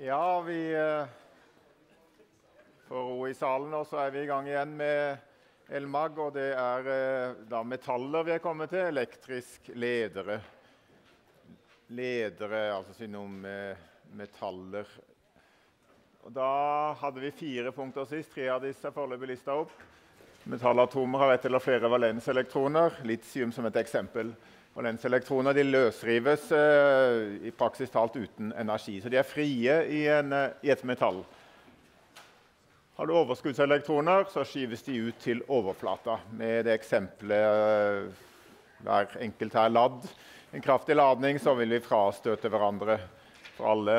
Ja, vi får ro i salen og så er vi i gang igjen med Elmag. Og det er eh, da metaller vi er kommet til. Elektrisk ledere. Ledere, altså synonym med metaller. Og da hadde vi fire punkter sist. Tre av disse er foreløpig lista opp. Metallatomer har ett eller flere valenselektroner. Litium som et eksempel. Valenselektroner de løsrives eh, i praksis talt uten energi. Så de er frie i, en, eh, i et metall. Har du overskuddselektroner, så skyves de ut til overflata. Med det eksempelet eh, hver enkelt her ladd. En kraftig ladning, så vil vi frastøte hverandre. For alle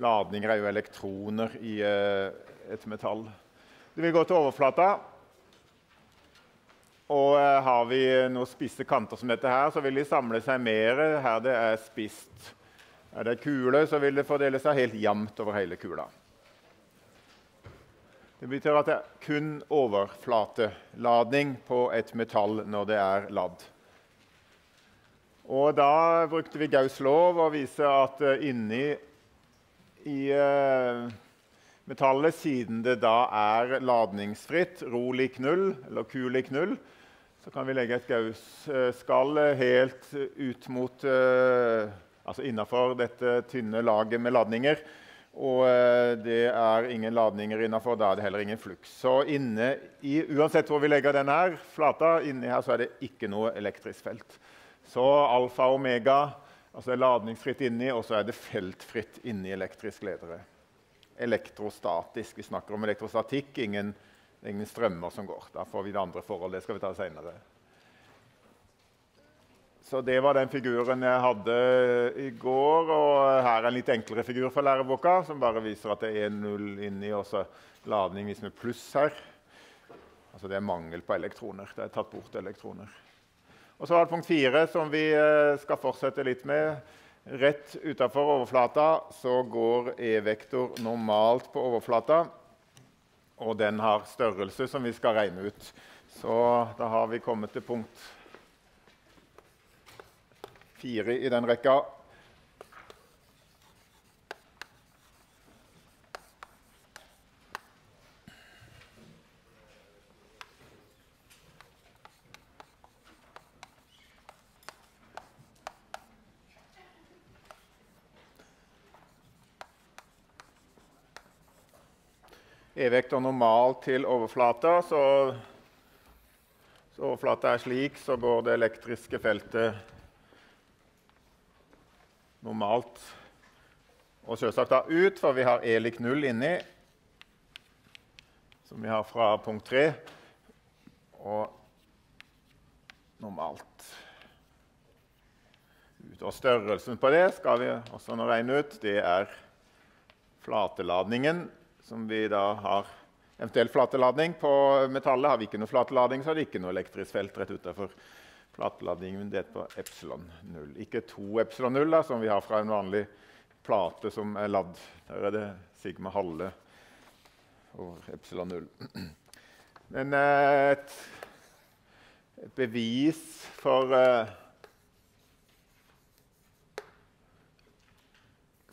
ladninger er jo elektroner i et metall. Det vil gå til overflata. Og eh, har vi noen spisse kanter som dette her, så vil de samle seg mer her det er spist. Er det kule, så vil det fordele seg helt jevnt over hele kula. Det betyr at det er kun overflateladning på et metall når det er ladd. Og da brukte vi Gaus lov å vise at eh, inni i uh, metallet, siden det da er ladningsfritt, ro lik null, eller Q lik null, så kan vi legge et Gauss-skall helt ut mot uh, Altså innafor dette tynne laget med ladninger. Og det er ingen ladninger innafor. Da er det heller ingen fluks. Så inne i, uansett hvor vi legger denne her, flata, inni her så er det ikke noe elektrisk felt. Så alfa og omega altså er ladningsfritt inni, og så er det feltfritt inni elektrisk ledere. Elektrostatisk. Vi snakker om elektrostatikk. ingen det er ingen strømmer som går. Da får vi det andre forholdet. Det skal vi ta senere. Så det var den figuren jeg hadde i går. Og her er en litt enklere figur fra læreboka, som bare viser at det er null inni og så ladning med pluss her. Altså det er mangel på elektroner. Det er tatt bort elektroner. Og så var det punkt fire, som vi eh, skal fortsette litt med. Rett utafor overflata så går E-vektor normalt på overflata og den har størrelse som vi skal regne ut. Så da har vi kommet til punkt fire i den rekka. E-vektor normalt til overflata, så, hvis overflata er slik, så går det elektriske feltet normalt og selvsagt da ut, for vi har E lik null inni, som vi har fra punkt 3, og normalt. Ut. Og størrelsen på det skal vi også nå regne ut. Det er flateladningen som vi da har eventuelt flateladning. På metallet har vi ikke noe flateladning, så er det ikke noe elektrisk felt rett utenfor. Flateladningen delt på epsilon 0. Ikke to epsilon 0, da, som vi har fra en vanlig plate som er ladd. Der er det sigma halve over epsilon 0. Men eh, et, et, bevis for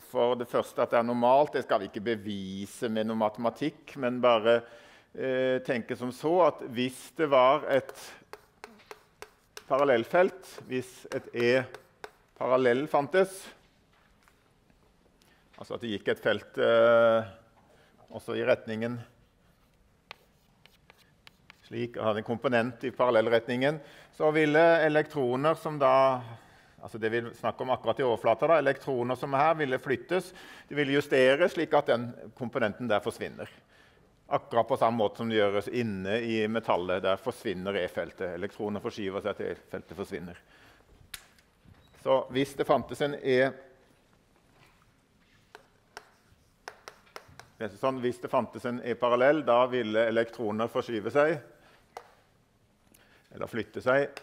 for det første at det er normalt. Det skal vi ikke bevise med noe matematikk, men bare eh, tenke som så at hvis det var et parallellfelt, hvis et E parallell fantes Altså at det gikk et felt eh, også i retningen slik, hadde en komponent i parallellretningen, så ville elektroner som da altså det vi snakker om akkurat i overflata, da, elektroner som er her, ville flyttes. De ville justeres slik at den komponenten der forsvinner. Akkurat på samme måte som det gjøres inne i metallet. Der forsvinner E-feltet. Elektroner forskyver seg til E-feltet forsvinner. Så hvis det fantes en E Sånn, hvis det fantes en E-parallell, da ville elektroner forskyve seg eller flytte seg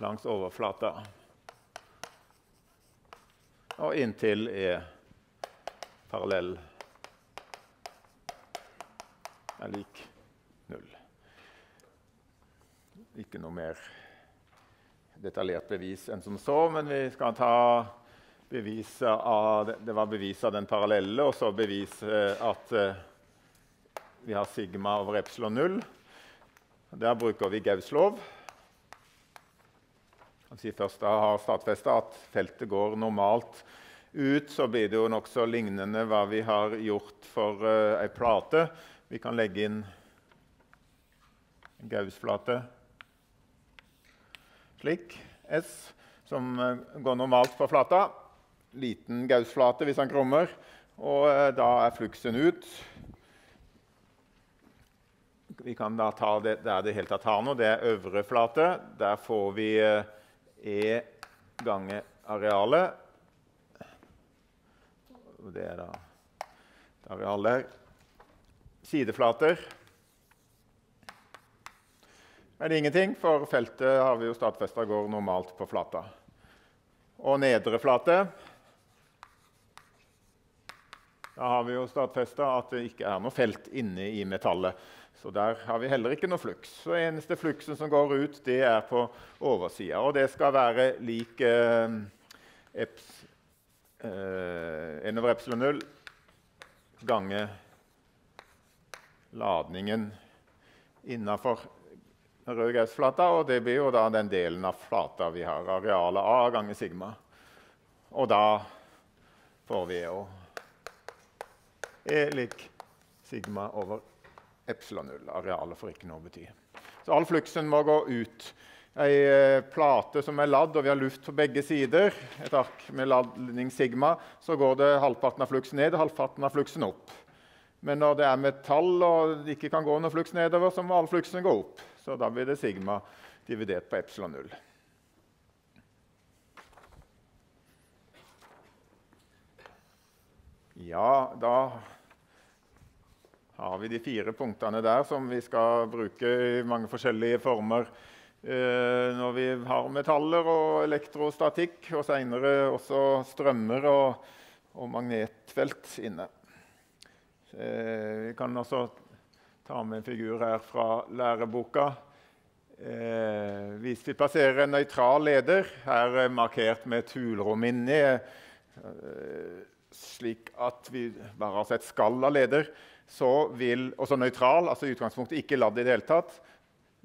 langs overflata. Og inntil er parallell er lik null. Ikke noe mer detaljert bevis enn som så, men vi skal ta beviset av Det var beviset av den parallelle, og så bevis at vi har sigma over epsilon null. Der bruker vi Gauss lov. Først har stadfesta at feltet går normalt ut, så blir det jo nokså lignende hva vi har gjort for uh, ei plate. Vi kan legge inn en Gauss-flate slik. S, som uh, går normalt på flata. Liten Gauss-flate hvis han krummer. Og uh, da er fluksen ut. Vi kan da ta det der det helt tatt har noe. Det er øvre flate. Der får vi E ganger arealet. Det er da arealet Sideflater er ingenting, for feltet har vi jo stadfesta går normalt på flata. Og nedre flate Da har vi jo stadfesta at det ikke er noe felt inne i metallet. Så der har vi heller ikke noe fluks. Så eneste fluksen som går ut, det er på oversida. Og det skal være lik eh, eps, eh, 1 over epsilon 0 gange ladningen innafor rød gausflata. Og det blir jo da den delen av flata vi har, arealet A ganger sigma. Og da får vi jo E lik sigma over epsilon 0. Arealet får ikke noe bety. Så all fluksen må gå ut. Ei eh, plate som er ladd, og vi har luft på begge sider, et ark med ladning sigma, så går det halvparten av fluksen ned og halvparten av fluksen opp. Men når det er metall og det ikke kan gå noe fluks nedover, så må all fluksen gå opp. Så da blir det sigma dividert på epsilon 0. Ja, da har vi de fire punktene der som vi skal bruke i mange forskjellige former eh, når vi har metaller og elektrostatikk, og senere også strømmer og, og magnetfelt inne. Eh, vi kan også ta med en figur her fra læreboka. Eh, hvis vi plasserer en nøytral leder, her markert med et hulrom inni, eh, slik at vi bare har sett skall av leder, så vil også nøytral, altså utgangspunktet ikke ladd i det hele tatt,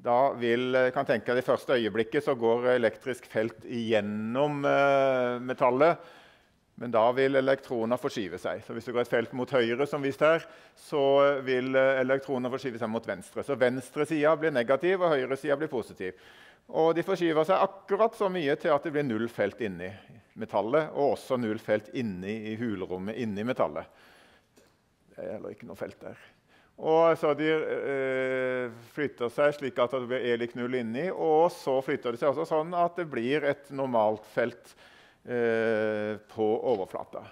da vil, eh, kan tenke i første øyeblikket så går elektrisk felt igjennom eh, metallet. Men da vil elektroner forskyve seg. Så Hvis det går et felt mot høyre, som vist her, så vil eh, elektroner forskyve seg mot venstre. Så venstre side blir negativ, og høyre side blir positiv. Og de forskyver seg akkurat så mye til at det blir null felt inni metallet, og også null felt inni i hulrommet inni metallet. Er heller ikke noe felt der. Og så De eh, flytter seg slik at det blir E lik inni. Og så flytter de seg også sånn at det blir et normalt felt eh, på overflata.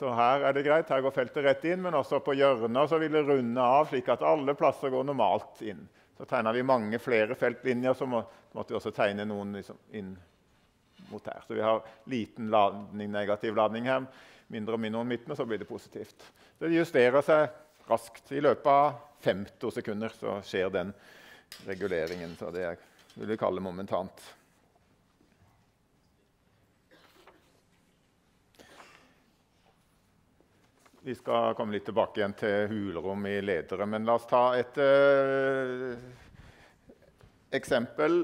Så her er det greit, her går feltet rett inn, men også på hjørner så vil det runde av, slik at alle plasser går normalt inn. Så tegner vi mange flere feltlinjer, så må, måtte vi også tegne noen liksom, inn mot her. Så vi har liten ladning, negativ ladning her mindre og mindre om midten, så blir det positivt. Så Det justerer seg raskt. I løpet av 50 sekunder så skjer den reguleringen. Så det vil vi kalle momentant. Vi skal komme litt tilbake igjen til hulrom i ledere, men la oss ta et uh, eksempel.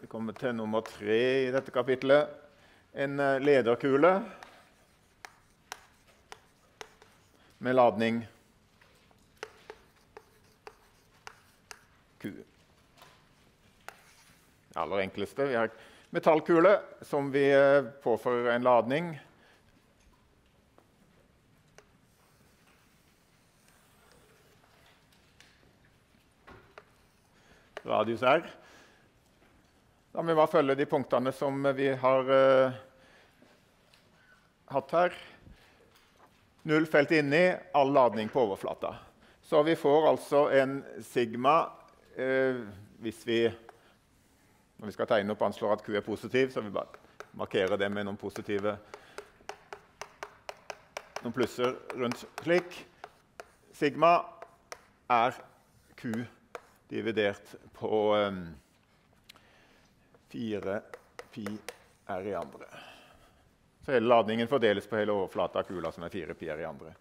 Vi kommer til nummer tre i dette kapitlet. En uh, lederkule med ladning Q. Det aller enkleste. Vi har metallkule som vi eh, påfører en ladning. Radius R. Da må vi bare følge de punktene som vi har uh, hatt her. Null felt inni, all ladning på overflata. Så vi får altså en sigma uh, hvis vi når vi skal tegne opp anslår at Q er positiv, så vi bare markerer det med noen positive noen plusser rundt slik. Sigma er Q dividert på, um, 4 pi r i andre. Så hele ladningen fordeles på hele overflata av kula, som er 4 pi r i andre.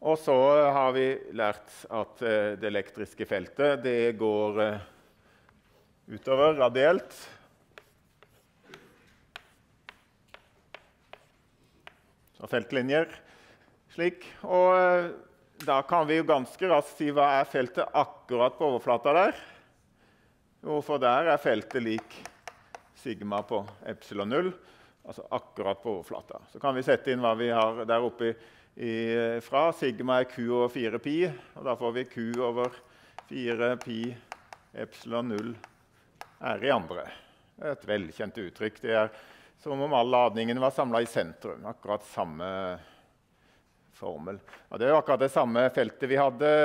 Og så har vi lært at eh, det elektriske feltet det går eh, utover radielt. Så feltlinjer slik. Og eh, da kan vi jo ganske raskt si hva er feltet akkurat på overflata der. Jo, for der er feltet lik sigma på epsilon 0, altså akkurat på overflata. Så kan vi sette inn hva vi har der oppe fra. Sigma er q over 4 pi, og da får vi q over 4 pi epsilon 0 r i andre. Det er et velkjent uttrykk. Det er som om alle ladningene var samla i sentrum. Akkurat samme formel. Og det er akkurat det samme feltet vi hadde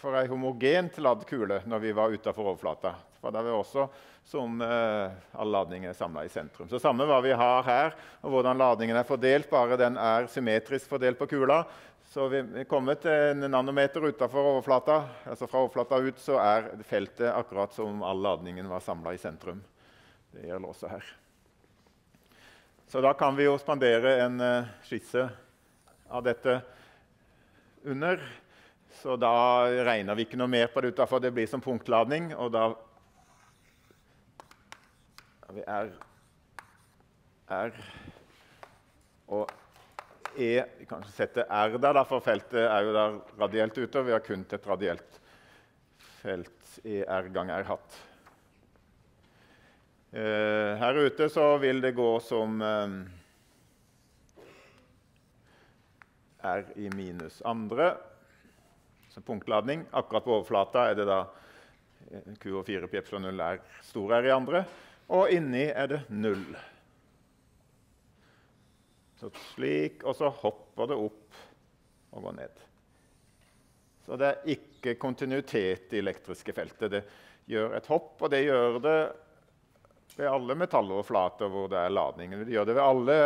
for ei homogent ladd kule når vi var utafor overflata. For der er også som eh, alle ladninger er samla i sentrum. Så samme hva vi har her, og hvordan ladningen er fordelt, bare den er symmetrisk fordelt på kula. Så vi er kommet en nanometer utafor overflata. Altså fra overflata ut så er feltet akkurat som om all ladningen var samla i sentrum. Det gjelder også her. Så da kan vi jo spandere en uh, skisse av dette under. Så da regner vi ikke noe mer på det utafor. Det blir som punktladning. Og da vi R, R og E. Vi kan sette R der, da, for feltet er jo der radielt ute. Vi har kun et radielt felt ER gang R hatt. Eh, her ute så vil det gå som eh, R i minus andre. Så punktladning. Akkurat på overflata er det da Q og 4 pi epsilon 0 er stor R i andre. Og inni er det null. Så slik, og så hopper det opp og går ned. Så det er ikke kontinuitet i elektriske feltet. Det gjør et hopp, og det gjør det ved alle metalloverflater hvor det er ladning. Det gjør det ved alle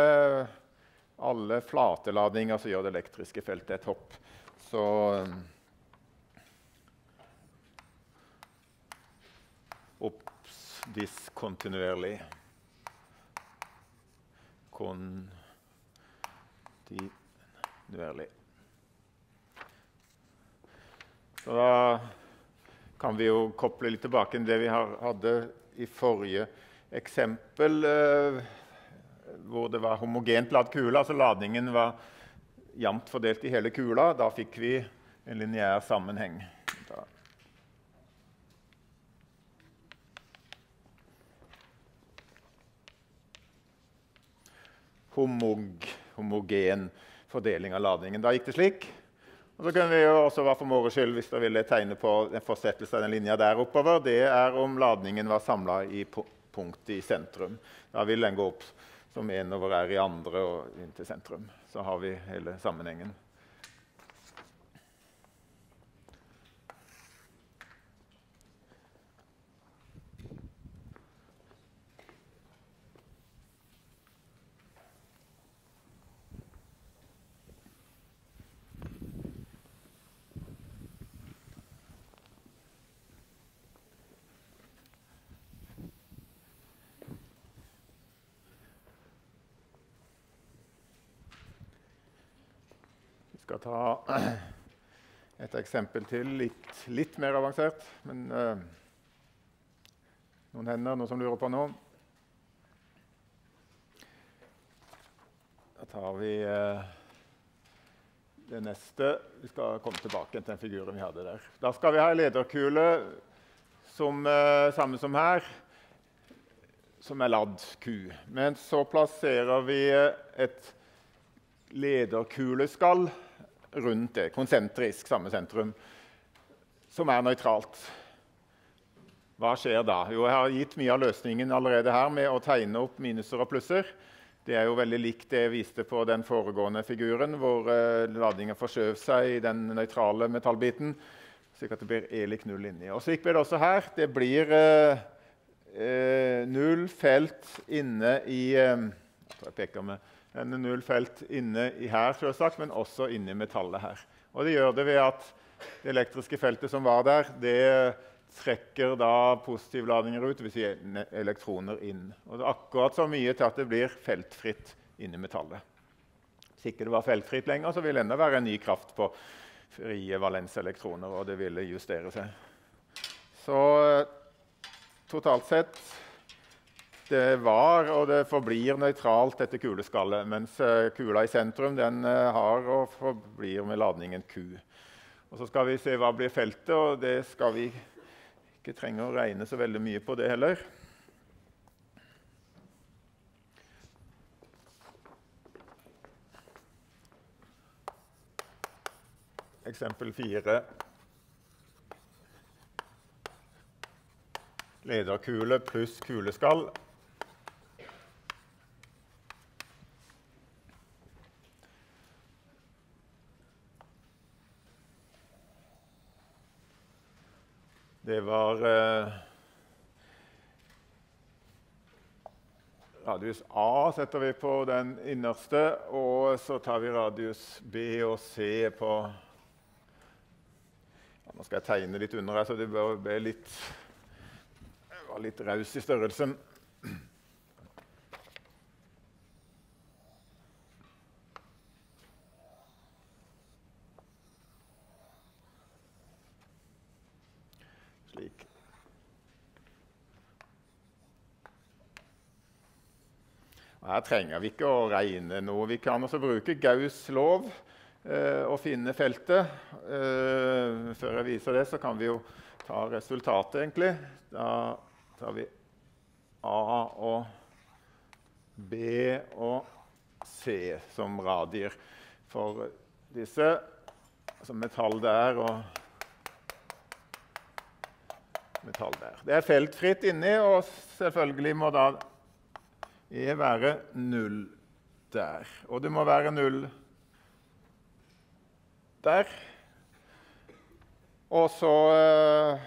alle flateladninger, så gjør det elektriske feltet et hopp. Så diskontinuerlig. Kontinuerlig. Så da kan vi jo koble litt tilbake til det vi hadde i forrige eksempel. Eh, hvor det var homogent ladd kule, altså ladningen var jevnt fordelt i hele kula. Da fikk vi en lineær sammenheng. Da. Homog, homogen fordeling av ladningen. Da gikk det slik. Og så kunne vi jo også være for moro skyld, hvis dere ville tegne på en fortsettelse av den linja der oppover. Det er om ladningen var samla i punktet i sentrum. Da vil den gå opp som en over er i andre og inn til sentrum. Så har vi hele sammenhengen. skal ta et eksempel til, litt, litt mer avansert. Men uh, noen hender, noen som lurer på noe? Da tar vi uh, det neste. Vi skal komme tilbake til den figuren vi hadde der. Da skal vi ha en lederkule som, uh, samme som her, som er ladd ku. Men så plasserer vi et lederkuleskall rundt det, konsentrisk samme sentrum, som er nøytralt. Hva skjer da? Jo, jeg har gitt mye av løsningen allerede her med å tegne opp minuser og plusser. Det er jo veldig likt det jeg viste på den foregående figuren, hvor eh, ladningen forskjøv seg i den nøytrale metallbiten, slik at det blir E lik null inni. Og slik blir det også her. Det blir eh, null felt inne i tror jeg peker med en null felt inne her, selvsagt, men også inni metallet her. Og det gjør det ved at det elektriske feltet som var der, det trekker da positivladninger ut, dvs. Si elektroner inn. Og det er akkurat så mye til at det blir feltfritt inni metallet. Hvis ikke det var feltfritt lenger, så ville det enda være en ny kraft på frie valenselektroner, og det ville justere seg. Så totalt sett det var og det forblir nøytralt etter kuleskallet, mens eh, kula i sentrum den eh, har og forblir med ladningen Q. Og Så skal vi se hva blir feltet, og det skal vi ikke trenge å regne så veldig mye på det heller. Eksempel 4. Lederkule pluss kuleskall Var eh, Radius A setter vi på den innerste, og så tar vi radius B og C på ja, Nå skal jeg tegne litt under her, så det bør litt, litt raus i størrelsen. Her trenger vi ikke å regne noe. Vi kan også bruke Gauss lov eh, og finne feltet. Eh, før jeg viser det, så kan vi jo ta resultatet, egentlig. Da tar vi A og B og C som radier for disse. Altså metall der og metall der. Det er feltfritt inni, og selvfølgelig må da E være null der. Og det må være null der. Og så eh,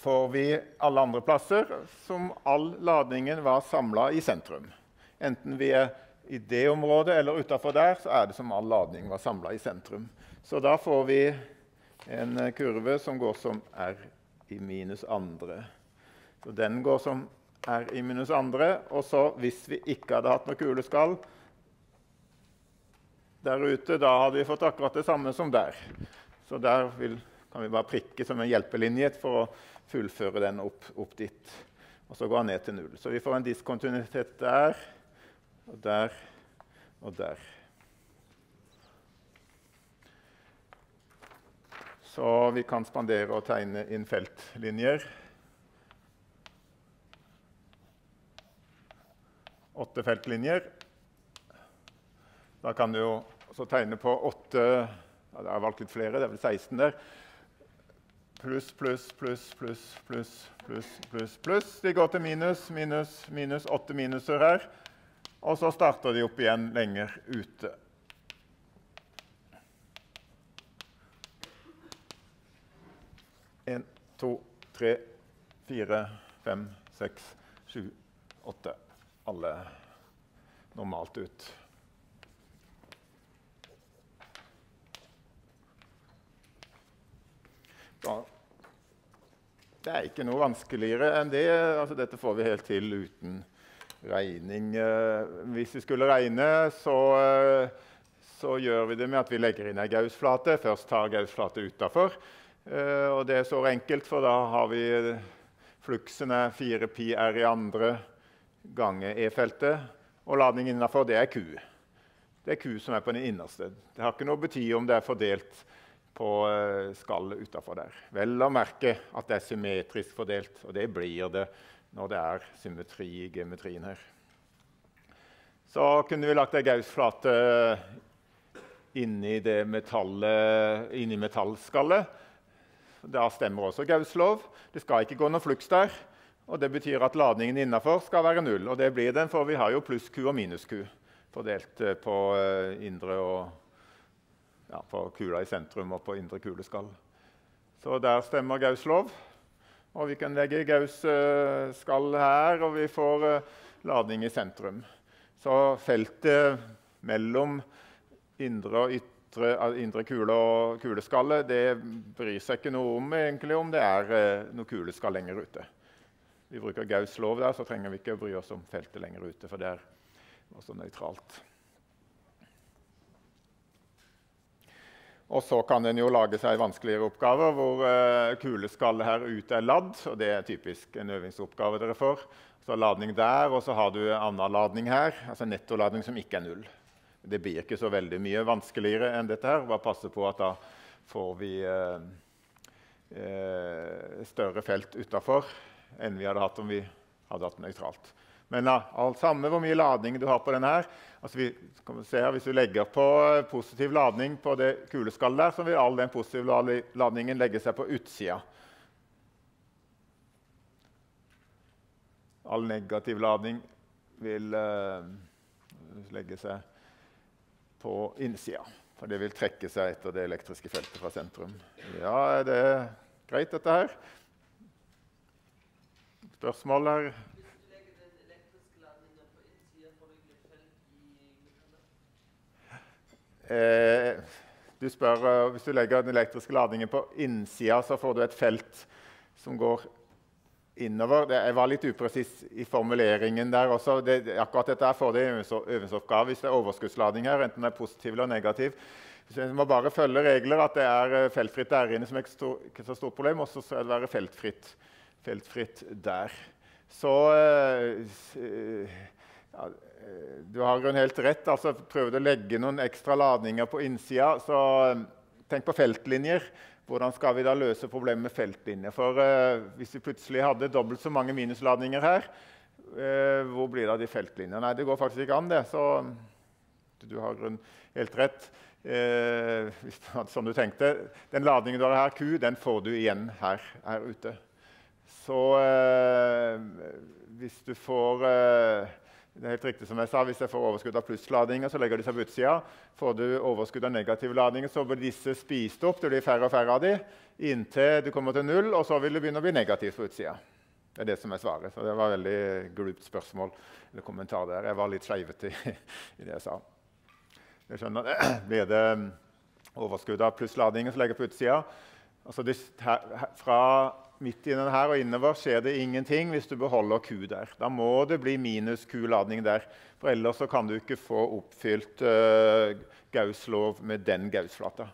får vi alle andre plasser som all ladningen var samla i sentrum. Enten vi er i det området eller utafor der, så er det som all ladning var samla i sentrum. Så da får vi en kurve som går som R i minus andre. Så den går som R i minus andre. Og så hvis vi ikke hadde hatt noe kuleskall der ute, da hadde vi fått akkurat det samme som der. Så der vil, kan vi bare prikke som en hjelpelinje for å fullføre den opp, opp dit. Og så går den ned til null. Så vi får en diskontinuitet der og der og der. Så vi kan spandere og tegne inn feltlinjer. Åtte feltlinjer. Da kan du jo tegne på åtte ja, Jeg har valgt litt flere, det er vel 16 der. Pluss, pluss, pluss, pluss, pluss, pluss, pluss. pluss. De går til minus, minus, minus. Åtte minuser her. Og så starter de opp igjen lenger ute. En, to, tre, fire, fem, seks, sju, åtte alle normalt ut. Da, det er ikke noe vanskeligere enn det. Altså, dette får vi helt til uten regning. Eh, hvis vi skulle regne, så, eh, så gjør vi det med at vi legger inn ei gausflate. Først tar gausflate utafor. Eh, og det er så enkelt, for da har vi fluksene 4 pi r i andre ganger E-feltet. Og ladningen innafor, det er Q. Det er Q som er på den innerste. Det har ikke noe bety om det er fordelt på eh, skallet utafor der. Vel å merke at det er symmetrisk fordelt, og det blir det når det er symmetri i geometrien her. Så kunne vi lagt ei gaussflate inni, det metallskallet. Da stemmer også gausslov. Det skal ikke gå noe fluks der. Og Det betyr at ladningen innafor skal være null. Og det blir den, for vi har jo pluss Q og minus Q fordelt eh, på eh, indre og ja, på kula i sentrum og på indre kuleskall. Så der stemmer Gaus lov. Og vi kan legge Gauss eh, skall her, og vi får ladning i sentrum. Så feltet mellom indre og ytre indre kule og kuleskalle det bryr seg ikke noe om egentlig om det er noe kuleskall lenger ute. Vi bruker Gauss lov der, så trenger vi ikke å bry oss om feltet lenger ute. for det er også nøytralt. Og så kan en jo lage seg vanskeligere oppgaver hvor eh, kuleskallet her ute er ladd. og Det er typisk en øvingsoppgave dere får. Så ladning der, og så har du annen ladning her. altså Nettoladning som ikke er null. Det blir ikke så veldig mye vanskeligere enn dette. her. Bare passe på at da får vi eh, eh, større felt utafor enn vi hadde hatt om vi hadde hatt nøytralt. Men ja, alt samme hvor mye ladning du har på denne her, altså vi, her, Hvis du legger på positiv ladning på det kuleskallet der, så vil all den positive ladningen legge seg på utsida. All negativ ladning vil uh, legge seg på innsida. For det vil trekke seg etter det elektriske feltet fra sentrum. Ja, det er greit, dette her? Spørsmål her? Eh, du spør, uh, Hvis du legger den elektriske ladningen på innsida, så får du et felt som går innover. Det, jeg var litt upresis i formuleringen der også. Det, akkurat dette får det i øvingsoppgave hvis det er overskuddslading her, enten det er positiv eller negativ. Så jeg må bare følge regler at det er eh, feltfritt der inne som er ikke så stort problem, og så skal det være feltfritt, feltfritt der. Så uh, ja, Eh, du har grunn helt rett. altså Prøver du å legge noen ekstra ladninger på innsida, så eh, tenk på feltlinjer. Hvordan skal vi da løse problemet med feltlinjer? For uh, Hvis vi plutselig hadde dobbelt så mange minusladninger her, uh, hvor blir av de feltlinjene? Nei, det går faktisk ikke an, det. Så du har grunn helt rett. Uh, som du tenkte. Den ladningen du har her, Q, den får du igjen her, her ute. Så hvis du får det er helt riktig som jeg sa, Hvis jeg får overskudd av plussladninger, så legger de seg på utsida. Får du overskudd av negative ladninger, så blir disse spist opp. Det blir færre og færre av de, inntil du kommer til null, og så vil det begynne å bli negativt på utsida. Det er det som er svaret. Så det var et veldig glupt spørsmål eller kommentar der. Jeg var litt skeivete i, i, det jeg sa. Jeg skjønner, Blir det um, overskudd av plussladninger som legger på utsida? Altså fra midt i denne her og innover skjer det ingenting hvis du beholder Q der. Da må det bli minus Q-ladning der. For ellers kan du ikke få oppfylt uh, Gauss lov med den Gauss-flata.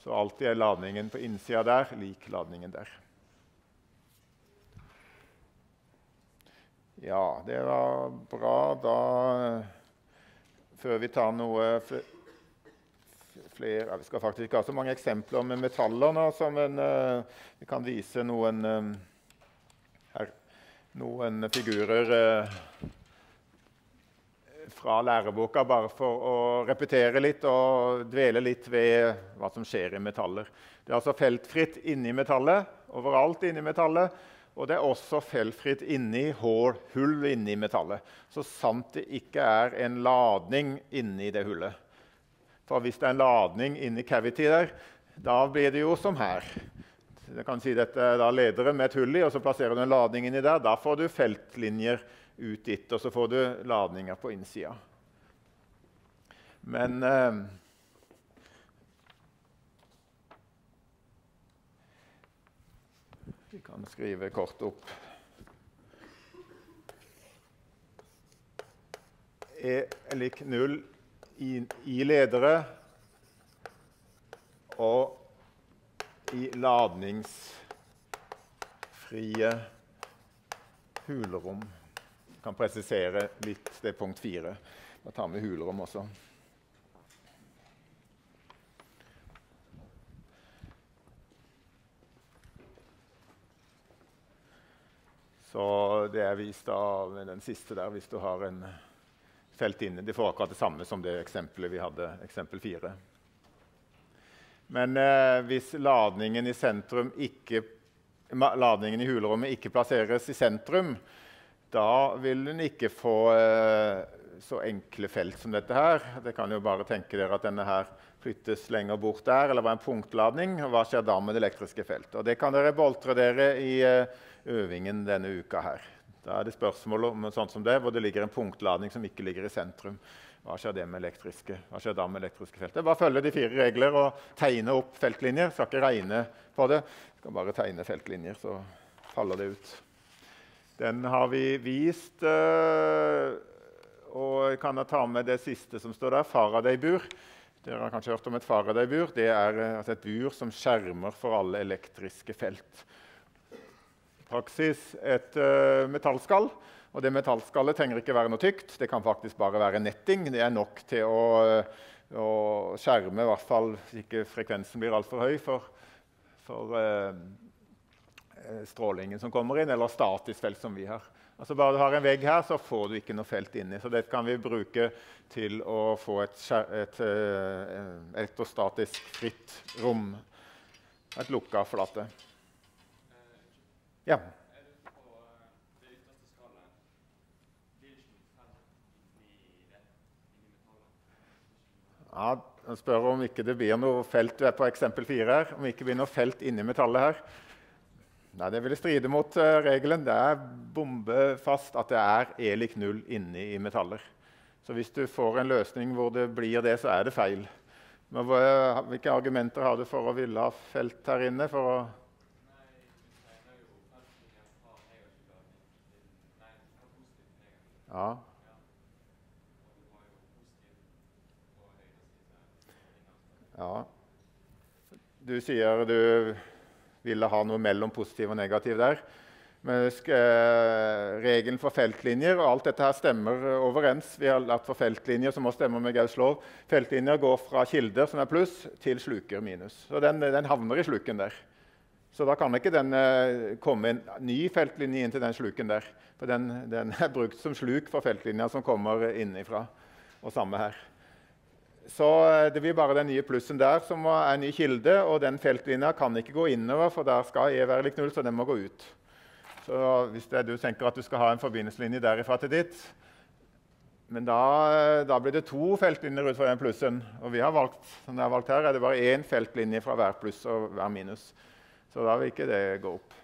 Så alltid er ladningen på innsida der lik ladningen der. Ja, det var bra. Da Før vi tar noe flere Vi skal faktisk ikke ha så mange eksempler med metaller nå, men uh, vi kan vise noen, um, her, noen figurer uh, fra læreboka, bare for å repetere litt og dvele litt ved hva som skjer i metaller. Det er altså feltfritt inni metallet, overalt inni metallet. Og det er også feltfritt inni hull inni metallet. Så sant det ikke er en ladning inni det hullet. For hvis det er en ladning inni cavity der, da blir det jo som her. Jeg kan si dette er da lederen med et hull i, og så plasserer du en ladning inni der. Da får du feltlinjer ut dit, og så får du ladninger på innsida. Men eh, Vi kan skrive kort opp E er lik null i, ledere og i ladningsfrie hulrom. Jeg kan presisere litt det punkt fire. Da tar vi hulrom også. Så det er vist av den siste der, hvis du har en felt inne. De får akkurat det samme som det eksempelet vi hadde, eksempel 4. Men eh, hvis ladningen i, ikke, ladningen i hulrommet ikke plasseres i sentrum, da vil den ikke få eh, så enkle felt som dette her. Det kan jo bare tenke dere at denne her flyttes lenger bort der, eller var en punktladning. Hva skjer da med det elektriske feltet? Og det kan dere boltre dere i eh, øvingen denne uka her. Da er det spørsmål om sånt som det, hvor det ligger en punktladning som ikke ligger i sentrum. Hva skjer, det med elektriske? Hva skjer da med elektriske feltet? Bare følge de fire regler og tegne opp feltlinjer. Skal ikke regne på det. Skal bare tegne feltlinjer, så faller det ut. Den har vi vist. Øh, og jeg kan ta med det siste som står der, Faraday-bur. Dere har kanskje hørt om et Faraday-bur. Det er eh, altså et bur som skjermer for alle elektriske felt. Praksis et uh, metallskall. Og det metallskallet trenger ikke være noe tykt. Det kan faktisk bare være netting. Det er nok til å, å skjerme, i hvert fall ikke frekvensen blir altfor høy, for, for uh, strålingen som kommer inn, eller statisk felt som vi har. Altså Bare du har en vegg her, så får du ikke noe felt inni. Så det kan vi bruke til å få et, et, et elektrostatisk fritt rom. Et lukka flate. Ja. Ja, Han spør om ikke det blir noe felt på eksempel 4 her. Om ikke blir noe felt inni metallet her. Nei, Det ville stride mot uh, regelen. Det er bombefast at det er E lik null inni i metaller. Så hvis du får en løsning hvor det blir det, så er det feil. Men Hvilke argumenter har du for å ville ha felt her inne? for å... Ja. ja. Du sier du ville ha noe mellom positiv og negativ der. Men eh, regelen for feltlinjer og alt dette her stemmer overens. Vi har lært for feltlinjer som også stemmer med Gauss lov. Feltlinjer går fra kilder som er pluss, til sluker minus. Så den, den havner i sluken der. Så da kan ikke den eh, komme en ny feltlinje inn til den sluken der. For den, den er brukt som sluk for feltlinja som kommer innifra. Og samme her. Så eh, det blir bare den nye plussen der som er en ny kilde. Og den feltlinja kan ikke gå innover, for der skal E være lik null, så den må gå ut. Så hvis du tenker at du skal ha en forbindelseslinje derifra til ditt Men da, eh, da blir det to feltlinjer ut fra den plussen. Og vi har valgt, som det er valgt her, er det bare én feltlinje fra hver pluss og hver minus. Så da vil ikke det gå opp.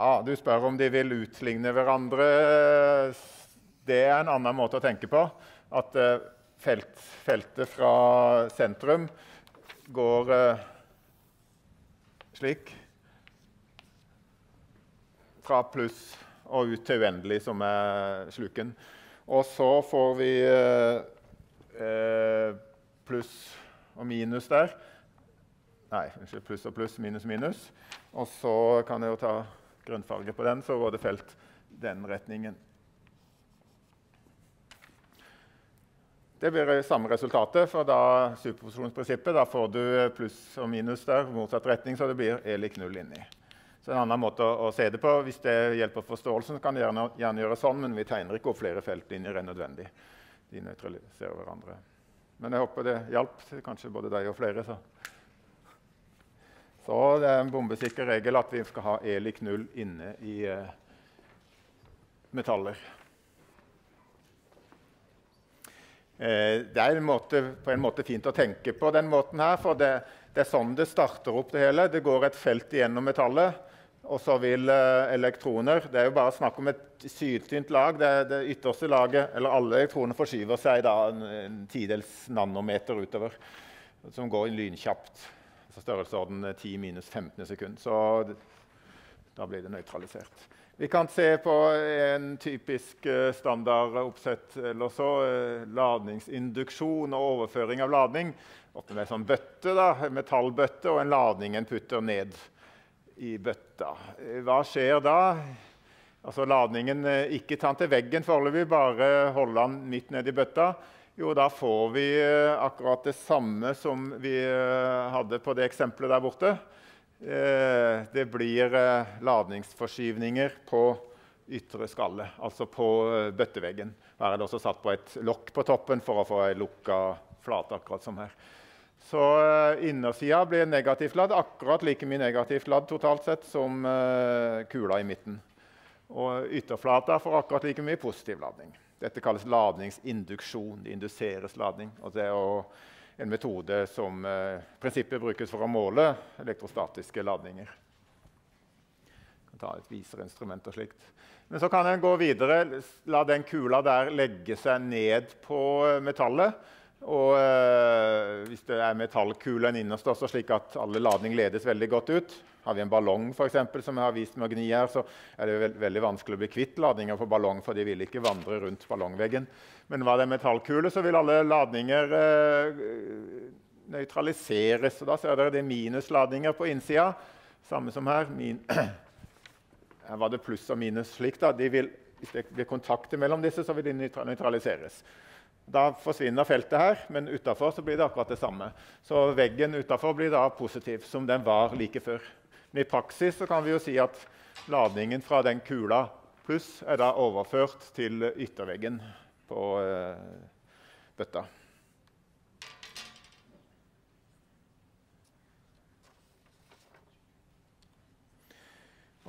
Ja, Du spør om de vil utligne hverandre. Det er en annen måte å tenke på. At eh, felt, feltet fra sentrum går uh, slik. Fra pluss og ut til uendelig, som er sluken. Og så får vi uh, uh, pluss og minus der. Nei, unnskyld. Pluss og pluss, minus og minus. Og så kan jeg jo ta grunnfarge på den, så går det felt den retningen. Det blir samme resultatet, for da superposisjonsprinsippet. Da får du pluss og minus der, motsatt retning, så det blir E lik null inni. Så en annen måte å, å, se det på, Hvis det hjelper forståelsen, kan det gjerne, gjerne, gjøre sånn, men vi tegner ikke opp flere feltlinjer enn nødvendig. De nøytraliserer hverandre. Men jeg håper det hjalp kanskje både deg og flere. så... Så det er en bombesikker regel at vi skal ha E lik null inne i eh, metaller. Eh, det er en måte, på en måte fint å tenke på den måten her, for det, det, er sånn det starter opp det hele. Det går et felt igjennom metallet, og så vil uh, elektroner Det er jo bare snakk om et syltynt lag. Det, det ytterste laget, eller Alle elektroner forskyver seg da en, en tidels nanometer utover, som går lynkjapt altså størrelsesorden 10 minus 15 sekund. Så da blir det nøytralisert. Vi kan se på en typisk standard standardoppsett eller så. Eh, ladningsinduksjon og overføring av ladning. Ofte med en sånn bøtte, da, metallbøtte og en ladning en putter ned i bøtta. Eh, hva skjer da? Altså Ladningen ikke ta den til veggen foreløpig, bare holde den midt nedi bøtta. Jo, da får vi eh, akkurat det samme som vi eh, hadde på det eksempelet der borte. Eh, det blir ladningsforskyvninger på ytre skalle, altså på bøtteveggen. Her er det også satt på et lokk på toppen for å få ei lukka flate, akkurat som her. Så innersida blir negativt ladd, akkurat like mye negativt ladd totalt sett som kula i midten. Og ytterflata får akkurat like mye positiv ladning. Dette kalles ladningsinduksjon. Det induseres ladning. Og det er en metode som eh, prinsippet brukes for å måle elektrostatiske ladninger. ta et viserinstrument og slikt. Men så kan en gå videre, la den kula der legge seg ned på metallet. Og øh, hvis det er metallkulen innerst også, slik at alle ladning ledes veldig godt ut Har vi en ballong for eksempel, som jeg har vist med å gni her, så er det veld veldig vanskelig å bli kvitt ladninger på ballong, for de vil ikke vandre rundt ballongveggen. Men var det en metallkule, så vil alle ladninger øh, nøytraliseres. Og da ser dere det er minusladninger på innsida. Samme som her. Min her var det pluss og minus slik. da. De vil, hvis det blir kontakter mellom disse, så vil de nøytraliseres. Da forsvinner feltet her, men utafor blir det akkurat det samme. Så veggen utafor blir da positiv, som den var like før. Men i praksis kan vi jo si at ladningen fra den kula pluss er da overført til ytterveggen på uh, bøtta.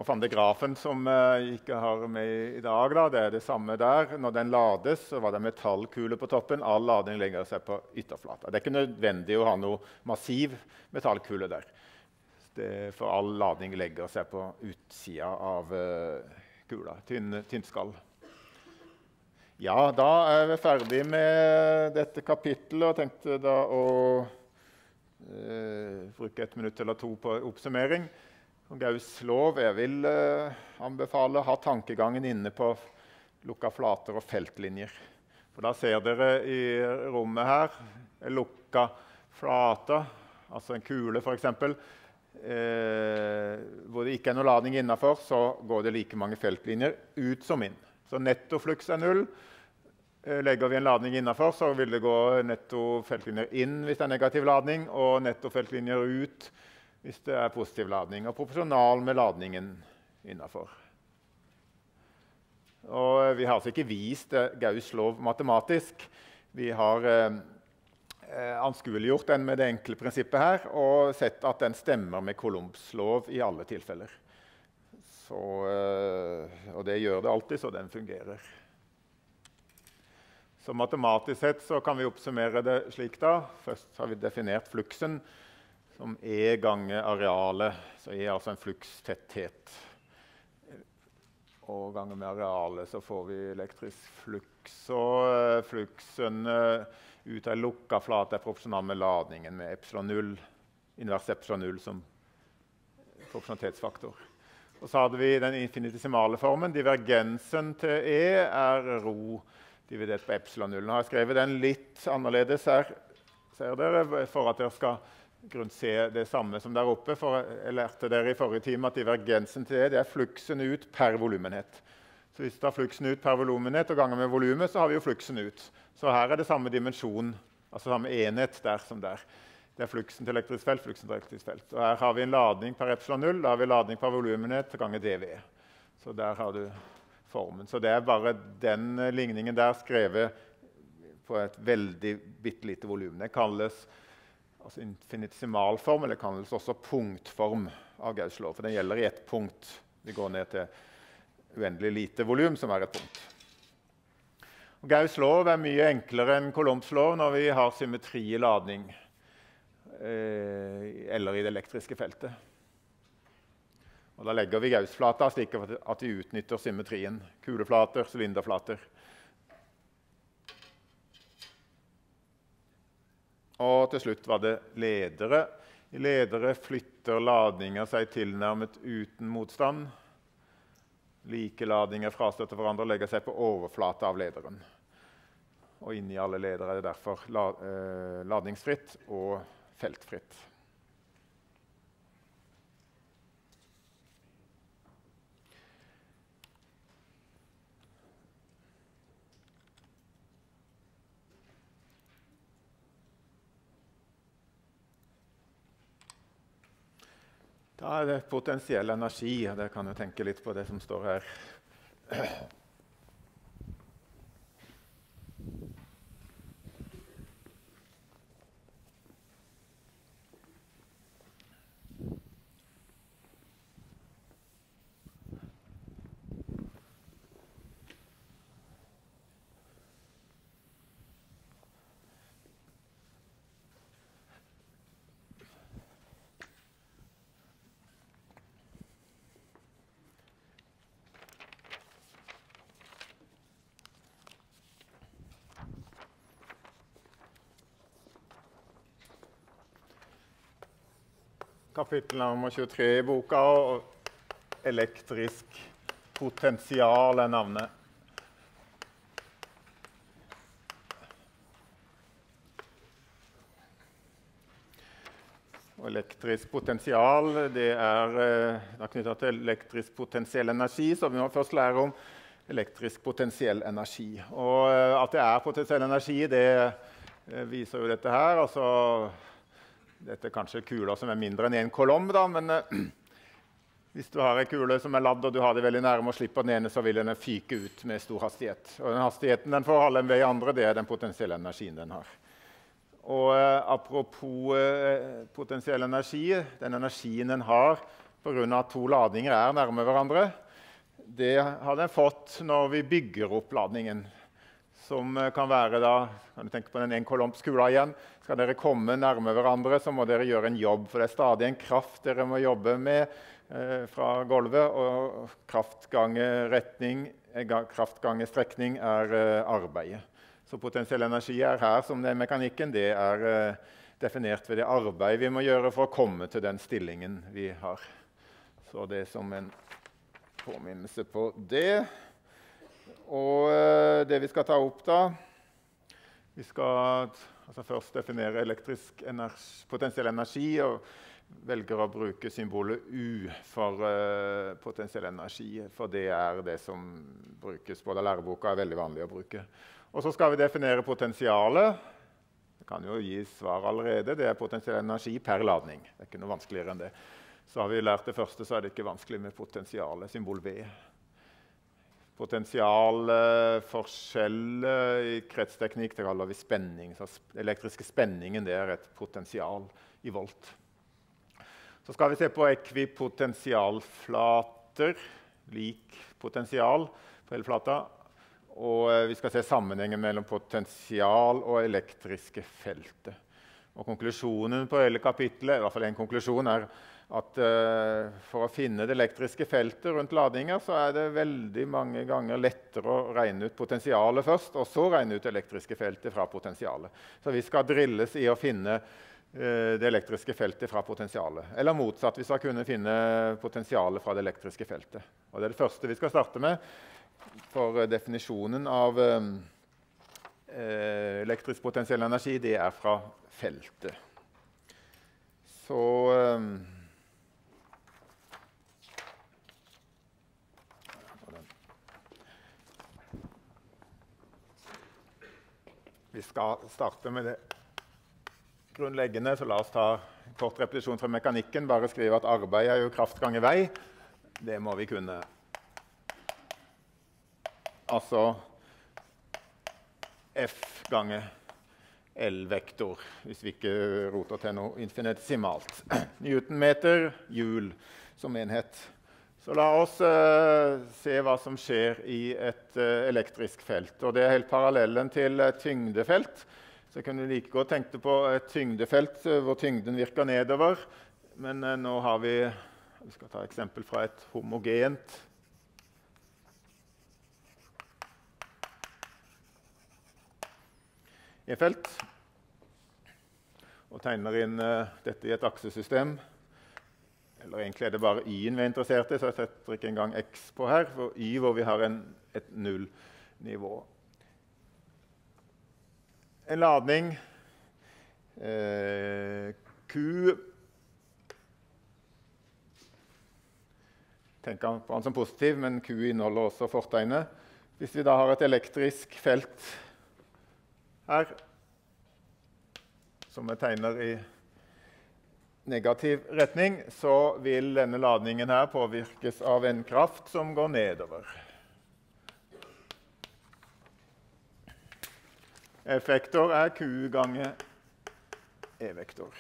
Og fant det Grafen, som jeg eh, ikke har med i dag, da, det er det samme der. Når den lades, så var det metallkule på toppen. All lading legger seg på ytterflata. Det er ikke nødvendig å ha noe massiv metallkule der. Det, for all lading legger seg på utsida av uh, kula. Tynt skall. Ja, da er vi ferdig med dette kapittelet og tenkte da å uh, bruke et minutt eller to på oppsummering. Gauss lov Jeg vil uh, anbefale å ha tankegangen inne på lukka flater og feltlinjer. For da ser dere i rommet her lukka flater, altså en kule f.eks. Eh, hvor det ikke er noe lading innafor, så går det like mange feltlinjer ut som inn. Så nettofluks er null. Eh, legger vi en ladning innafor, så vil det gå netto feltlinjer inn hvis det er negativ ladning, og netto feltlinjer ut hvis det er positiv ladning, og proporsjonal med ladningen innafor. Og vi har altså ikke vist Gauss lov matematisk. Vi har eh, anskueliggjort den med det enkle prinsippet her og sett at den stemmer med Colombs lov i alle tilfeller. Så, eh, og det gjør det alltid, så den fungerer. Så matematisk sett så kan vi oppsummere det slik. da. Først har vi definert fluksen som E ganger arealet. Så E er altså en flukstetthet. Og ganger med arealet så får vi elektrisk fluks. Og uh, fluksen ut av ei lukka flate er proporsjonal med ladningen med epsilon 0, invers epsilon 0 som proporsjonalitetsfaktor. Og så hadde vi den infinitesimale formen. Divergensen til E er ro dividert på epsilon 0. Nå har jeg skrevet den litt annerledes her, ser dere, for at dere skal grunn se det samme som der oppe. For jeg lærte dere i forrige time at divergensen til det, det er fluksen ut per volumenhet. Så hvis vi tar fluksen ut per volumenhet og ganger med volumet, så har vi jo fluksen ut. Så her er det samme dimensjon, altså samme enhet der som der. Det er fluksen til elektrisk felt, fluksen til elektrisk felt. Og her har vi en ladning per epsilon 0. Da har vi ladning per volumenhet ganger dv. Så der har du formen. Så det er bare den ligningen der skrevet på et veldig bitte lite volum. Det kalles altså infinitesimalform, eller kalles også punktform av Gauss lov. For den gjelder i ett punkt. Vi går ned til uendelig lite volum, som er et punkt. Og Gauss lov er mye enklere enn Colombs lov når vi har symmetri i ladning eh, eller i det elektriske feltet. Og da legger vi Gauss-flata slik at vi utnytter symmetrien. Kuleflater, sylinderflater. Og til slutt var det ledere. Ledere flytter ladninger seg tilnærmet uten motstand. Like ladninger frastøtter hverandre og legger seg på overflata av lederen. Og inni alle ledere er det derfor eh, ladningsfritt og feltfritt. Da er det potensiell energi. og Dere kan jo tenke litt på det som står her. Kapittel nummer 23 i boka. Og elektrisk potensial er navnet. Elektrisk potensial det er, eh, knytta til elektrisk potensiell energi. Så vi må først lære om elektrisk potensiell energi. Og eh, at det er potensiell energi, det eh, viser jo dette her. Altså, dette er kanskje kuler som er mindre enn én en kolom, da, men eh, hvis du har en kule som er ladd og du har det veldig nærme og slipper den ene, så vil den fyke ut med stor hastighet. Og den hastigheten den får halve en vei andre, det er den potensielle energien den har. Og eh, Apropos eh, potensiell energi, den energien den har pga. at to ladninger er nærme hverandre, det har den fått når vi bygger opp ladningen. Som eh, kan være da, kan du tenke på den enkolompskula igjen. Skal dere komme nærme hverandre, så må dere gjøre en jobb. For det er stadig en kraft dere må jobbe med eh, fra gulvet. Og kraft ganger retning, eh, kraft ganger strekning er eh, arbeidet. Så potensiell energi er her, som det er mekanikken, det er eh, definert ved det arbeidet vi må gjøre for å komme til den stillingen vi har. Så det som en påminnelse på det. Og eh, det vi skal ta opp, da Vi skal altså først definere elektrisk energi, potensiell energi. og velger å bruke symbolet U for uh, potensiell energi. For det er det som brukes både læreboka, er veldig vanlig å bruke. Og så skal vi definere potensialet. Det kan jo gi svar allerede. Det er potensiell energi per ladning. Det er ikke noe vanskeligere enn det. Så har vi lært det første, så er det ikke vanskelig med potensialet. Symbol V. Potensialforskjell i kretsteknikk det kaller vi spenning. Så elektriske spenningen er et potensial i volt. Så skal vi se på ekvipotensialflater. Lik potensial på hele flata. Og eh, vi skal se sammenhengen mellom potensial og elektriske feltet. Og konklusjonen på hele kapitlet i hvert fall en konklusjon er at uh, for å finne det elektriske feltet rundt ladninger så er det veldig mange ganger lettere å regne ut potensialet først, og så regne ut det elektriske feltet fra potensialet. Så vi skal drilles i å finne uh, det elektriske feltet fra potensialet. Eller motsatt, vi skal kunne finne potensialet fra det elektriske feltet. Og det er det første vi skal starte med. For definisjonen av eh, elektrisk potensiell energi det er fra feltet. Så eh, Vi skal starte med det grunnleggende, så la oss ta en kort repetisjon fra mekanikken. Bare skrive at arbeid er jo kraft ganger vei. Det må vi kunne altså F ganger L-vektor, hvis vi ikke roter til noe infinitesimalt. Newtonmeter, hjul som enhet. Så la oss uh, se hva som skjer i et uh, elektrisk felt. Og det er helt parallellen til et tyngdefelt. Så jeg kunne like godt tenkt på et tyngdefelt uh, hvor tyngden virker nedover. Men nå har vi Vi skal ta eksempel fra et homogent i felt. Og tegner inn uh, dette i et aksesystem. Eller egentlig er det bare y-en vi er interessert i, så jeg setter ikke engang x på her. For y hvor vi har en, et nullnivå. En ladning eh, Q Tenk på den som positiv, men Q inneholder også fortegnet. Hvis vi da har et elektrisk felt her, som vi tegner i negativ retning, så vil denne ladningen her påvirkes av en kraft som går nedover. F-vektor er Q ganger E-vektor.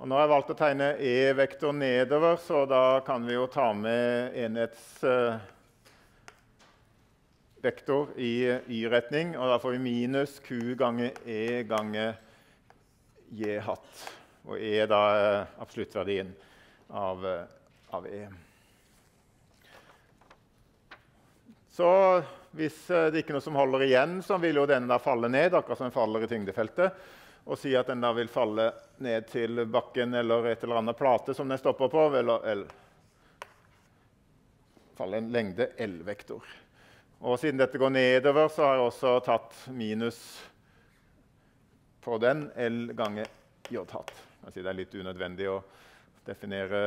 Og nå har jeg valgt å tegne E-vektor nedover, så da kan vi jo ta med enhets... Uh, vektor i y-retning. Og da får vi minus q ganger e ganger j hatt. Og e er da eh, absoluttverdien av, eh, av e. Så hvis eh, det ikke er noe som holder igjen, så vil jo denne da falle ned, akkurat som den faller i tyngdefeltet. og si at den da vil falle ned til bakken eller et eller annet plate som den stopper på, eller, eller falle en lengde L-vektor. Og siden dette går nedover, så har jeg også tatt minus på den L ganger J hatt. Det er litt unødvendig å definere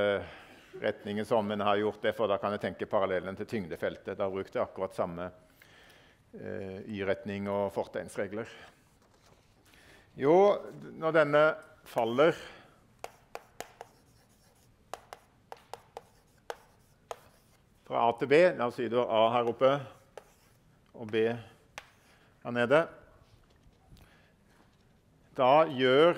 retningen sånn, men jeg har gjort det, for da kan jeg tenke parallellen til tyngdefeltet. Da brukte jeg akkurat samme eh, Y-retning og fortegnsregler. Jo, når denne faller fra A til B La oss si du har A her oppe og B her nede. Da gjør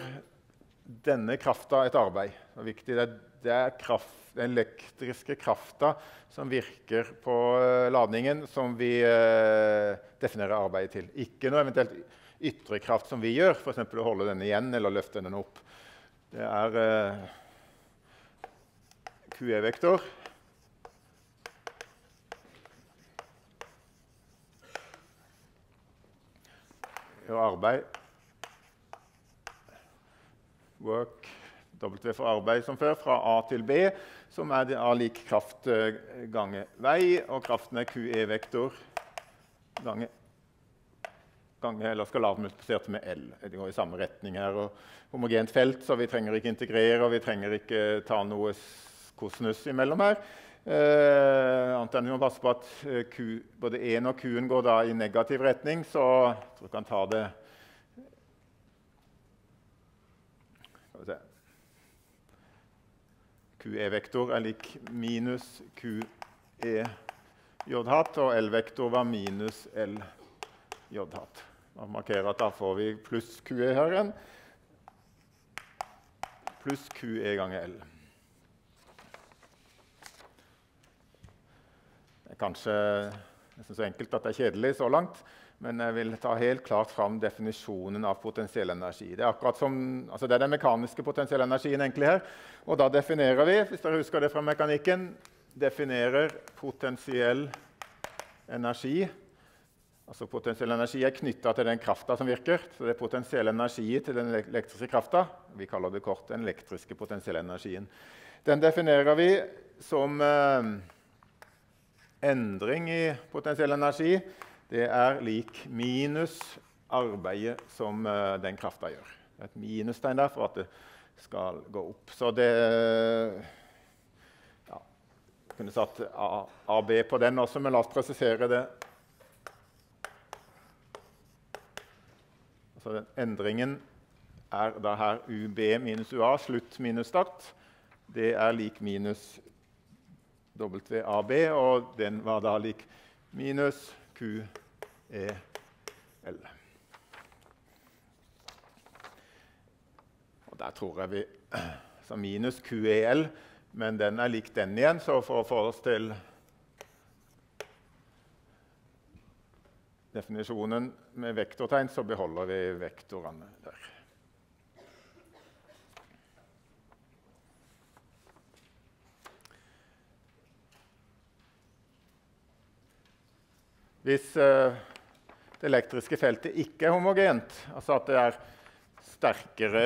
denne krafta et arbeid. Det er viktig. Det er kraft, den elektriske krafta som virker på eh, ladningen, som vi eh, definerer arbeidet til. Ikke noe eventuelt ytre kraft som vi gjør, f.eks. å holde denne igjen eller løfte den opp. Det er eh, QE-vektor. Gjør arbeid. Work W for arbeid som før, fra A til B, som er det lik kraft gange vei, og kraften er QE-vektor gange gange eller skalarmultiplisert med L. Det går i samme retning her. og Homogent felt, så vi trenger ikke integrere og vi trenger ikke ta noe kosinus imellom her. Eh, annet enn vi må passe på at eh, Q, både 1 og Q-en går da i negativ retning, så jeg tror vi kan ta det Skal vi se QE-vektor er lik minus QEJ-hatt, og L-vektor var minus LJ-hatt. Da markerer at da får vi pluss QE her igjen. Pluss QE ganger L. Det er kanskje nesten så enkelt at det er kjedelig så langt. Men jeg vil ta helt klart fram definisjonen av potensiell energi. Det er akkurat som, altså det er den mekaniske potensielle energien egentlig her. Og da definerer vi, hvis dere husker det fra mekanikken, definerer potensiell energi Altså Potensiell energi er knytta til den krafta som virker. Så det er potensiell energi til den elektriske krafta. Vi kaller det kort den elektriske potensielle energien. Den definerer vi som eh, endring i potensiell energi det er lik minus arbeidet som uh, den krafta gjør. Det er et minustegn der for at det skal gå opp. Så det ja, Jeg kunne satt AB på den også, men la oss presisere det. Så den endringen er da her UB minus UA, slutt minus start. Det er lik minus WAB, og den var da lik minus QEL. Og der tror jeg vi Så minus QEL, men den er lik den igjen, så for å få oss til definisjonen med vektortegn, så beholder vi vektorene der. Hvis uh, det elektriske feltet ikke er homogent, altså at det er sterkere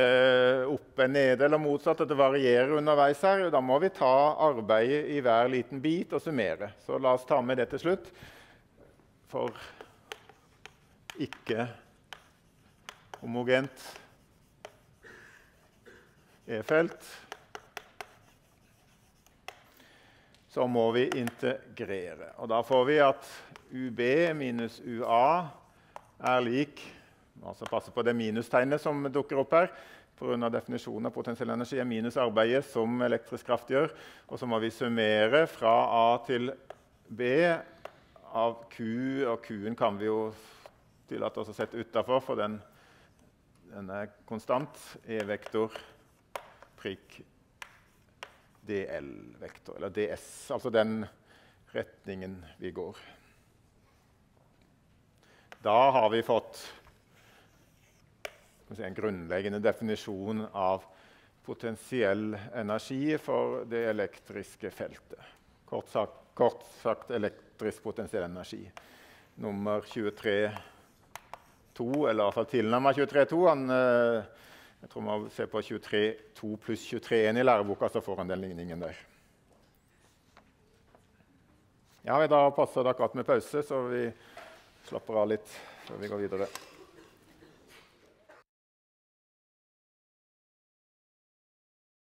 oppe enn nede, eller motsatt, at det varierer underveis her, da må vi ta arbeidet i hver liten bit og summere. Så la oss ta med det til slutt. For ikke homogent E-felt så må vi integrere. Og da får vi at UB minus UA er lik altså Passe på det minustegnet som dukker opp her. Pga. definisjonen av potensiell energi er minus arbeidet som elektrisk kraft gjør. Og så må vi summere fra A til B av Q, og Q-en kan vi jo tillate oss å sette utafor, for den, den, er konstant. E-vektor prikk DL-vektor, eller DS, altså den retningen vi går. Da har vi fått en grunnleggende definisjon av potensiell energi for det elektriske feltet. Kort sagt, kort sagt elektrisk potensiell energi. Nummer 23.2, eller iallfall tilnærmet 23.2, han eh, Jeg tror man ser på 23.2 pluss 23.1 i læreboka, så får han den ligningen der. Ja, Da passer det akkurat med pause, så vi slapper av litt før vi går videre.